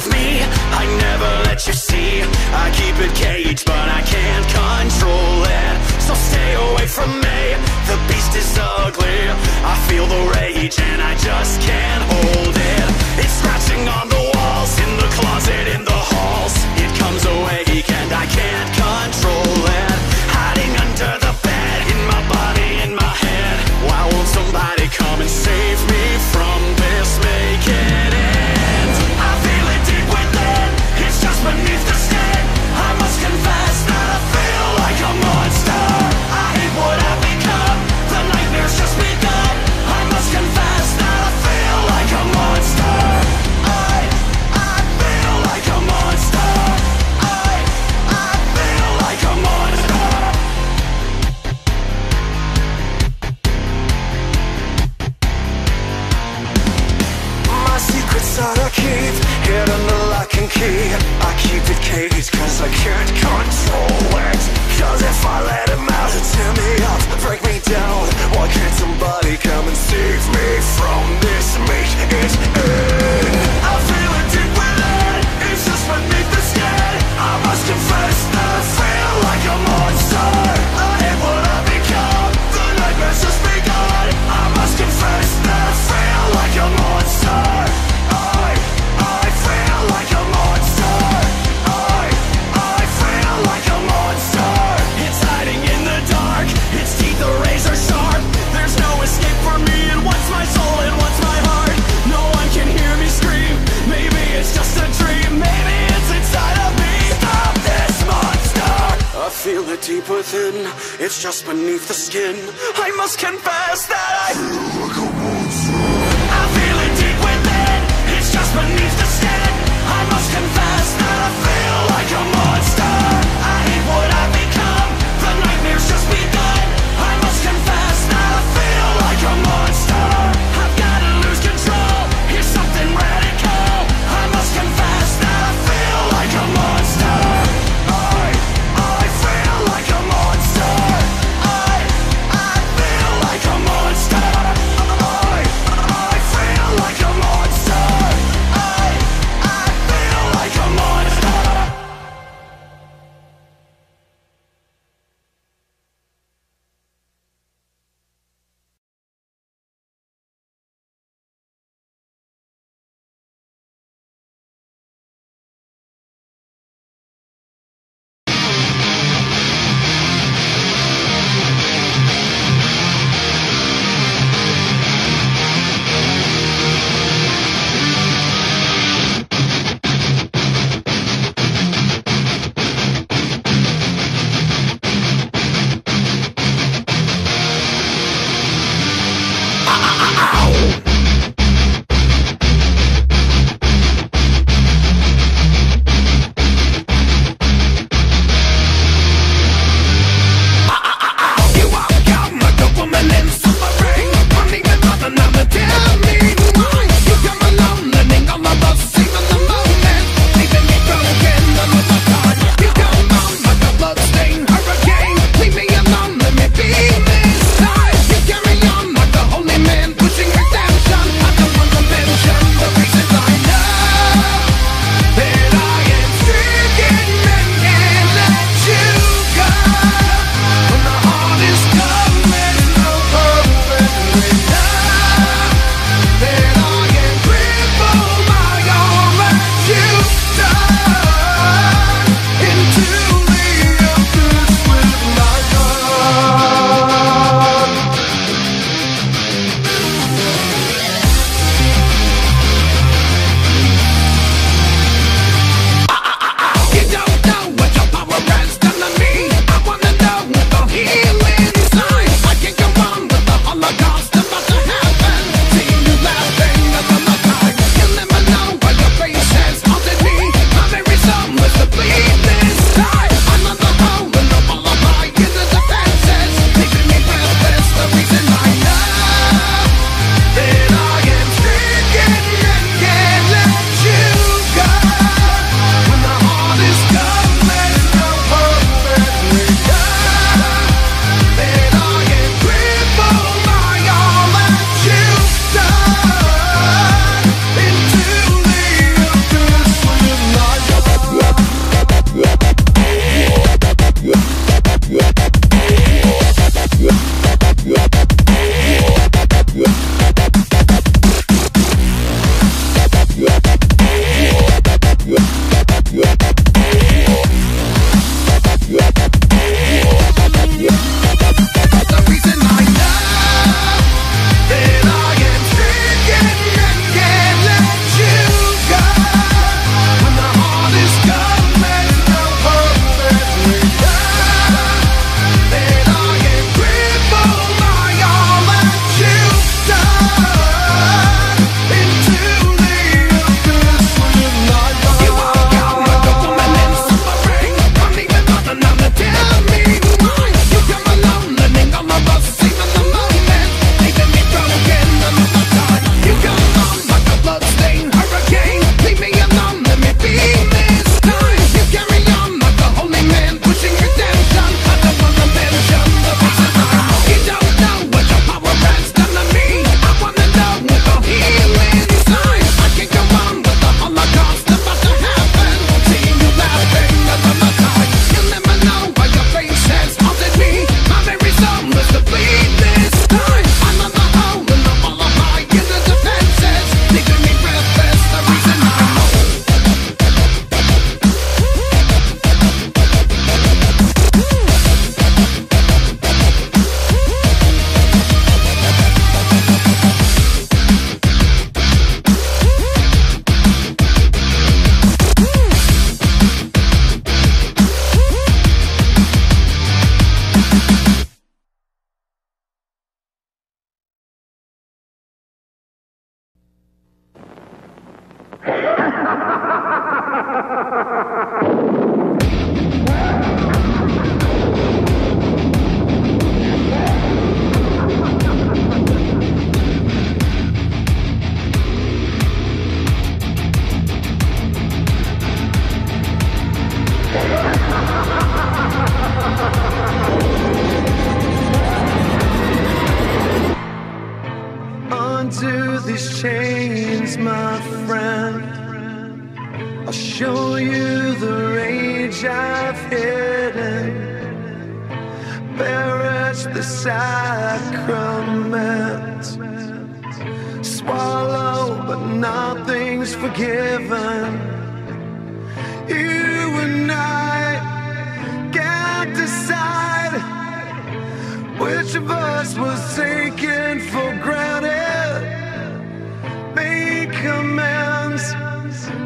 of me. I never let you see. I keep it caged but I can't control it. So stay away from me. The beast is ugly. I feel the rage and I just can't hold it. It's scratching on the walls In the closet, in the halls. It comes awake and I can't control it. Forgiven. You and I can't decide which of us was taken for granted. Make amends.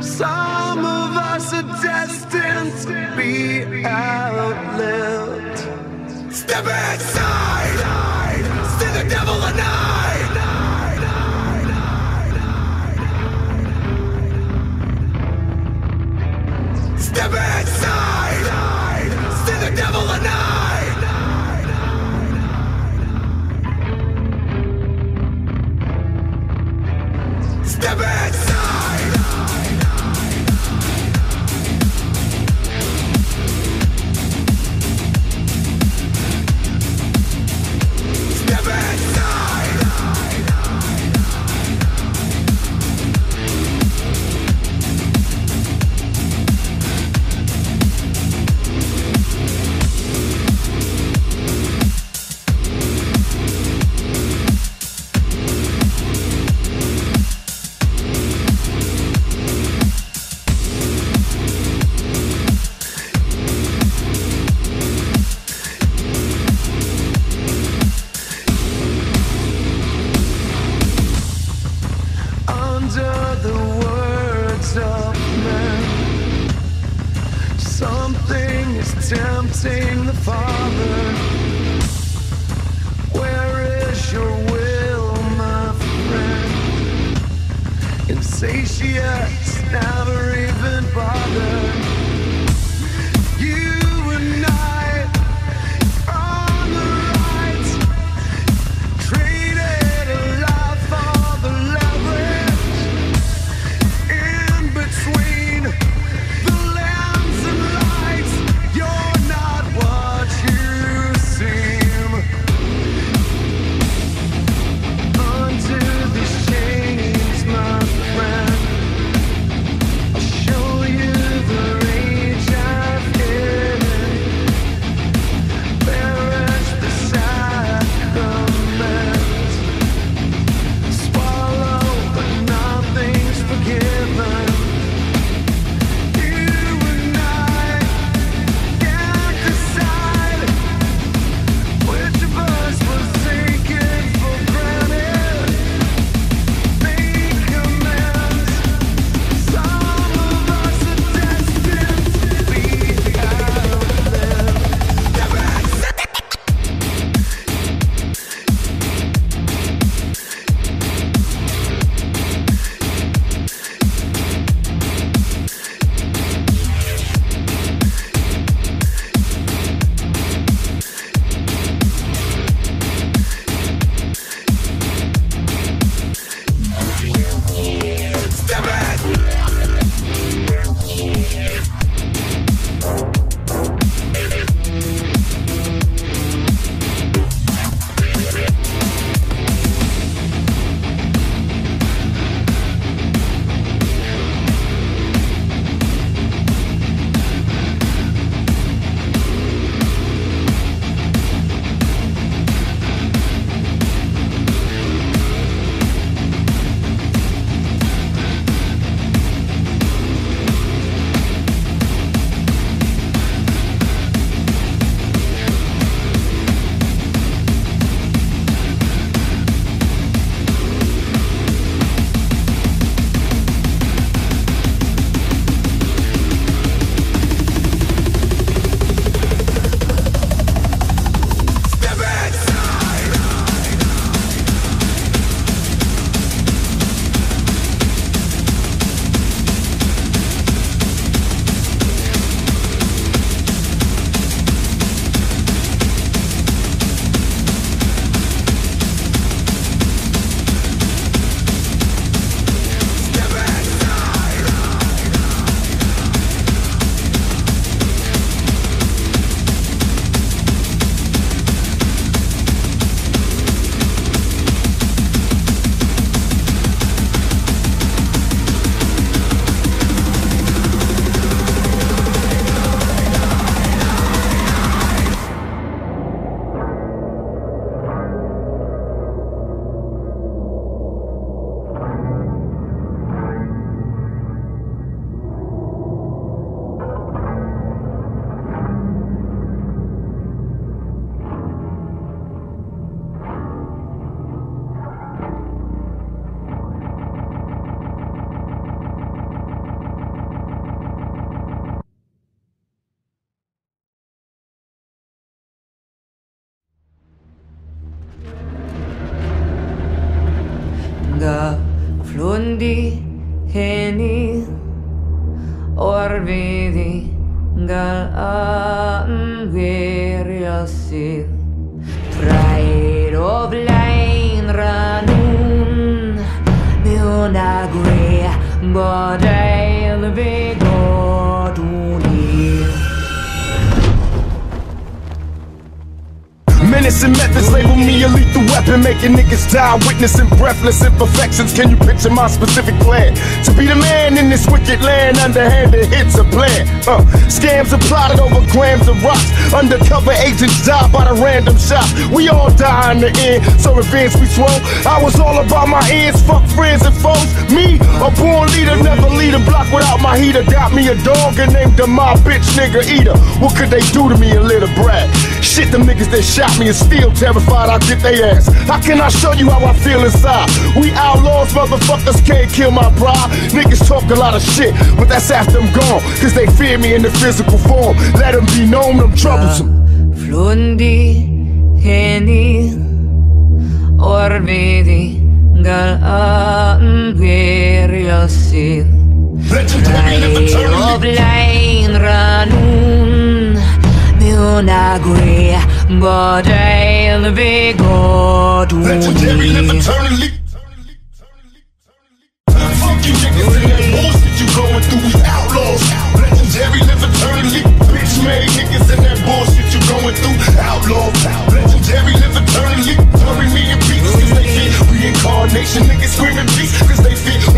Some of us are destined to be outlived. Step inside. See the devil tonight. Step inside. Insatiate, never even bothered. di heni O'r fyddi gael ymwirio sydd Praer o flaen ranwn Mewn agwe bod ei Menace and methods label me a lethal weapon, making niggas die, witnessing breathless imperfections. Can you picture my specific plan? To be the man in this wicked land, underhanded hits a plan. Uh, scams are plotted over grams of rocks. Undercover agents die by the random shot. We all die in the end, so revenge we swole. I was all about my ends, fuck friends and foes. Me, a born leader, never lead a block without my heater. Got me a dog and named him my bitch nigga eater. What could they do to me, a little brat? Shit, them niggas that shot me and still terrified I'll get they ass. How can I show you how I feel inside? We outlaws, motherfuckers can't kill my pride. Niggas talk a lot of shit, but that's after I'm gone. Cause they fear me in the physical form. Let them be known I'm troublesome. Flundi heni Orvidi gal an gwiriosydd Legendary Traed o eternally. flaen ranwn Mewn agwe bod eil fe godwn Legendary live eternally. Fuck you niggas live eternally. Bitch made niggas and that bullshit you going through. Outlaws. Live eternally. Me they. Reincarnation niggas screaming peace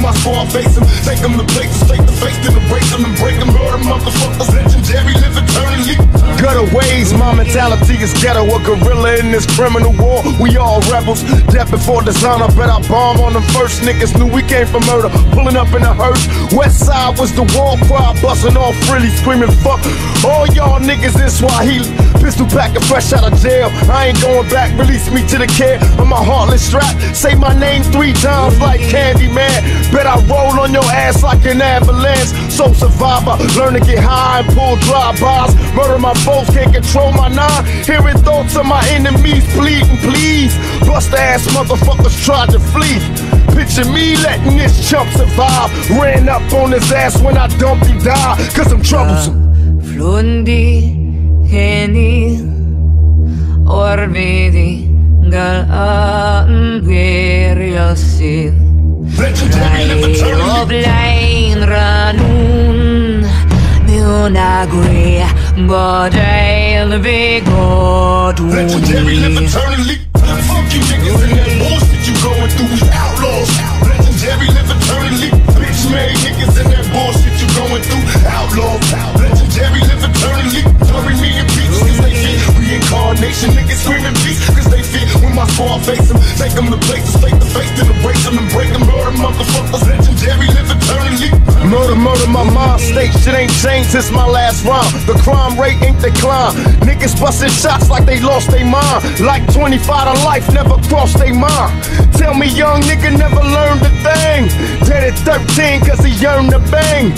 my squad face them, take them to places, face to face, then embrace them and break them. Murder motherfuckers. Legendary live eternally. Gutter ways, my mentality is ghetto. A gorilla in this criminal war. We all rebels. Death before dishonor. Bet I bomb on them first. Niggas knew we came from murder. Pulling up in a hearse. West side was the war cry. Busting off freely, screaming fuck. All y'all niggas in Swahili. Pistol packing fresh out of jail. I ain't going back. Release me to the care of my heartless strap. Say my name three times like Candyman. On your ass like an avalanche. So survivor, learn to get high and pull drive-bys. Murder my foes, can't control my nine. Hearing thoughts of my enemies pleading, please. Bust ass motherfuckers tried to flee. Picture me letting this chump survive. Ran up on his ass when I dumped him die. Cause I'm troublesome. Flundi heni Orvidi gal an gwiriosydd Traed o flaen ranwn Mewn agwe bod eil fe godwn Legendary i eternally. Fuck you niggas and that bullshit you going through. We outlaws. Shit ain't changed since my last rhyme. The crime rate ain't declined. Niggas busting shots like they lost their mind. Like 25 to life never crossed their mind. Tell me young nigga never learned a thing. Dead at 13 cause he yearned to bang.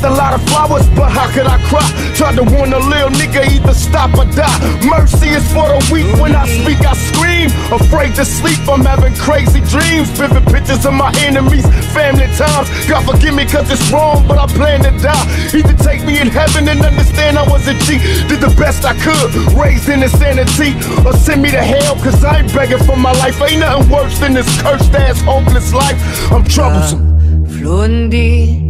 Sent a lot of flowers, but how could I cry? Tried to warn a little nigga either stop or die. Mercy is for the weak. When I speak, I scream. Afraid to sleep, I'm having crazy dreams. Vivid pictures of my enemies, family times. God forgive me cause it's wrong, but I plan to die. Either take me in heaven and understand I was a G. Did the best I could, raised in insanity. Or send me to hell cause I ain't begging for my life. Ain't nothing worse than this cursed ass, hopeless life. I'm troublesome. Flundi heni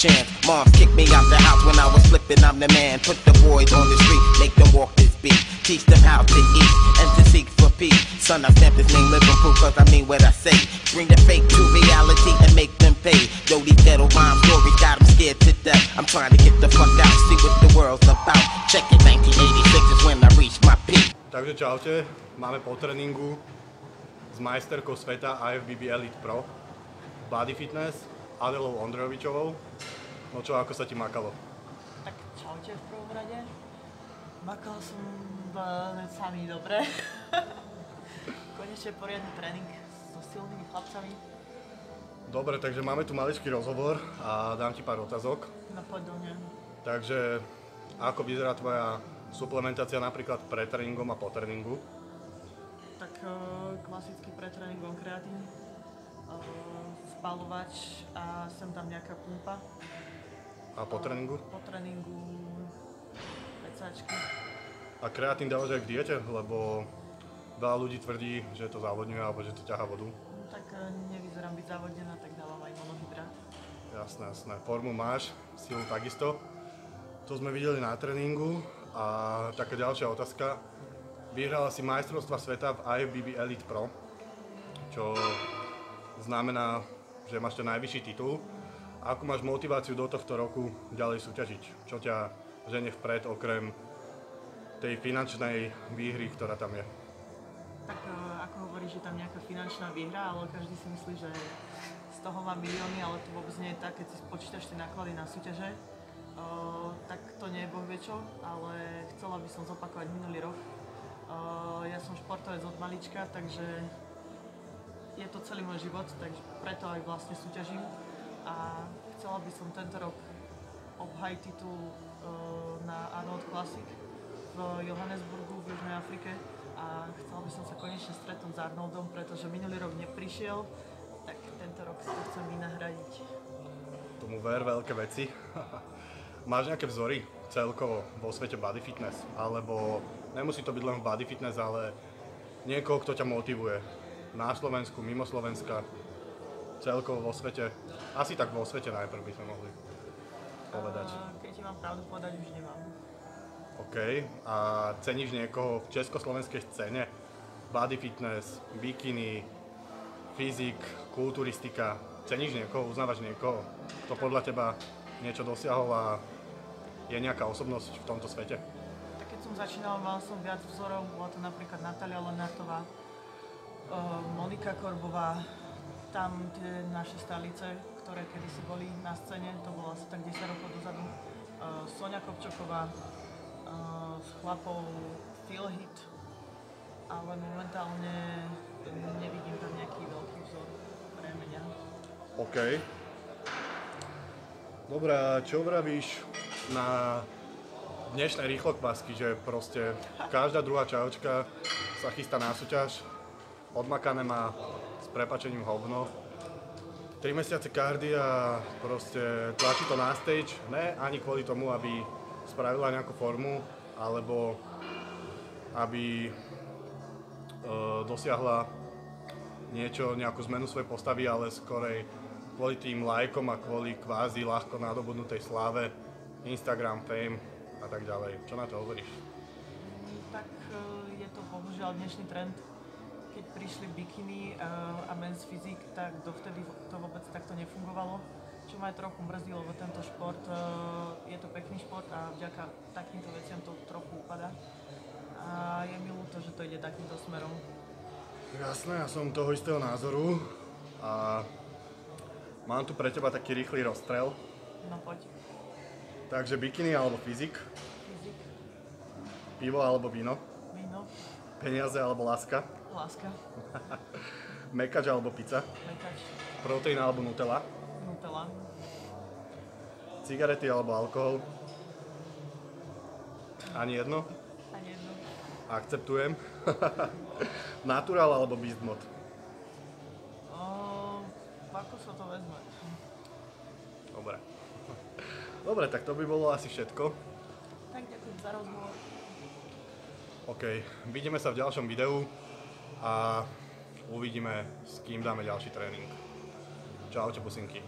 chance. Mom kicked me out the house when I was slipping, I'm the man. Put the boys on the street, make them walk this beat. Teach them how to eat and to seek for peace. Son, I stamp this name living proof cause I mean what I say. Bring the fake to reality and make them pay. Yo, these ghetto rhyme stories got them scared to death. I'm trying to get the fuck out, see what the world's about. Check it, 1986 is when I reached my peak. Takže čaute, máme po tréningu s majsterkou sveta IFBB Elite Pro, Body Fitness, Adelou Ondrojovičovou. No čo, ako sa ti makalo? Tak čaute v prvom rade. Makal som sami dobre. Konečne poriadny tréning so silnými chlapcami. Dobre, takže máme tu maličký rozhovor a dám ti pár otázok. No poď do mňa. Takže ako vyzerá tvoja suplementácia napríklad pred tréningom a po tréningu? Tak uh, klasický pretréningom kreatín, uh, spalovač a sem tam nejaká pumpa. A po tréningu? Po tréningu pecačky. A kreatín dávaš aj v diete? Lebo veľa ľudí tvrdí, že to závodňuje alebo že to ťaha vodu. No, tak uh, nevyzerám byť závodená, tak dávam aj monohydrát. Jasné, jasné. Formu máš, silu takisto. To sme videli na tréningu. A taká ďalšia otázka. Vyhrala si majstrovstva sveta v IFBB Elite Pro, čo znamená, že máš ten najvyšší titul. Ako máš motiváciu do tohto roku ďalej súťažiť? Čo ťa žene vpred okrem tej finančnej výhry, ktorá tam je? Tak uh, ako hovoríš, že tam nejaká finančná výhra, ale každý si myslí, že z toho má milióny, ale to vôbec nie je tak, keď si spočítaš tie náklady na súťaže. Uh, tak to nie je boh čo, ale chcela by som zopakovať minulý rok. Uh, ja som športovec od malička, takže je to celý môj život, takže preto aj vlastne súťažím. A chcela by som tento rok obhajiť titul uh, na Arnold Classic v Johannesburgu v Južnej Afrike a chcela by som sa konečne stretnúť s Arnoldom, pretože minulý rok neprišiel, tak tento rok si to chcem vynahradiť. Tomu ver veľké veci. Máš nejaké vzory celkovo vo svete body fitness? Alebo nemusí to byť len body fitness, ale niekoho, kto ťa motivuje na Slovensku, mimo Slovenska, celkovo vo svete. Asi tak vo svete najprv by sme mohli povedať. Keď ti mám pravdu povedať, už nemám. OK. A ceníš niekoho v československej scéne? Body fitness, bikini, fyzik, kulturistika. Ceníš niekoho, uznávaš niekoho, kto podľa teba niečo dosiahol a je nejaká osobnosť v tomto svete? Tak keď som začínala, mal som viac vzorov, bola to napríklad Natália Lenartová, Monika Korbová, tam tie naše stalice, ktoré kedysi boli na scéne, to bolo asi tak 10 rokov dozadu. Sonia Kopčoková, s chlapou Phil Hit, ale momentálne nevidím tam nejaký veľký vzor pre mňa. OK. Dobre, čo vravíš na dnešné rýchlokvasky, že proste každá druhá čajočka sa chystá na súťaž, odmakané má s prepačením hovno. 3 mesiace kardy a proste tlačí to na stage, ne ani kvôli tomu, aby spravila nejakú formu, alebo aby e, dosiahla niečo, nejakú zmenu svojej postavy, ale skorej kvôli tým lajkom a kvôli kvázi ľahko nadobudnutej sláve, Instagram, fame a tak ďalej. Čo na to hovoríš? Tak eh, je to bohužiaľ dnešný trend. Keď prišli bikiny eh, a men's fyzik, tak dovtedy to vôbec takto nefungovalo. Čo ma aj trochu mrzí, lebo tento šport eh, je to pekný šport a vďaka takýmto veciam to trochu upada. A je mi ľúto, že to ide takýmto smerom. Jasné, ja som toho istého názoru a mám tu pre teba taký rýchly rozstrel. No poď. Takže bikiny alebo fyzik, Fyzik, pivo alebo víno, víno, peniaze alebo láska, láska, mekač alebo pizza, mekač, proteín alebo nutella, nutella, cigarety alebo alkohol. Ani jedno? ani jedno. Akceptujem. Natural alebo beast mod. O, ako sa to vezme? Dobre. Dobre, tak to by bolo asi všetko. Tak ďakujem za rozhovor. OK, vidíme sa v ďalšom videu a uvidíme, s kým dáme ďalší tréning. Čaute pusinky.